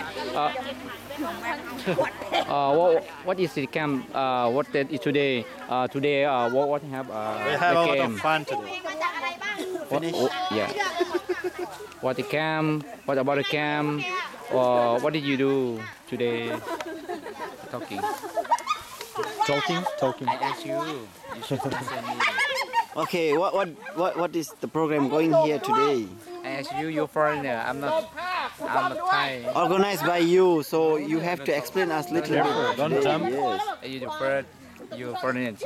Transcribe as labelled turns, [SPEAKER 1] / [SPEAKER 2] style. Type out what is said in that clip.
[SPEAKER 1] uh, uh, what, what is the camp? Uh, what that is today? Uh, today, uh, what what have? Uh,
[SPEAKER 2] We have
[SPEAKER 1] the
[SPEAKER 2] a lot
[SPEAKER 1] game.
[SPEAKER 2] of fun today.
[SPEAKER 1] What, oh, yeah. What the camp? What about the camp? Or what did you do today? Talking.
[SPEAKER 2] Talking, talking.
[SPEAKER 1] I asked you. You should answer me.
[SPEAKER 3] Okay, what what what what is the program going here today?
[SPEAKER 1] I asked you. You're foreigner. I'm not. I'm.
[SPEAKER 3] Organized by you, so you have to explain us little bit.
[SPEAKER 2] Don't jump.
[SPEAKER 3] Yes.
[SPEAKER 1] You the first. You foreigner.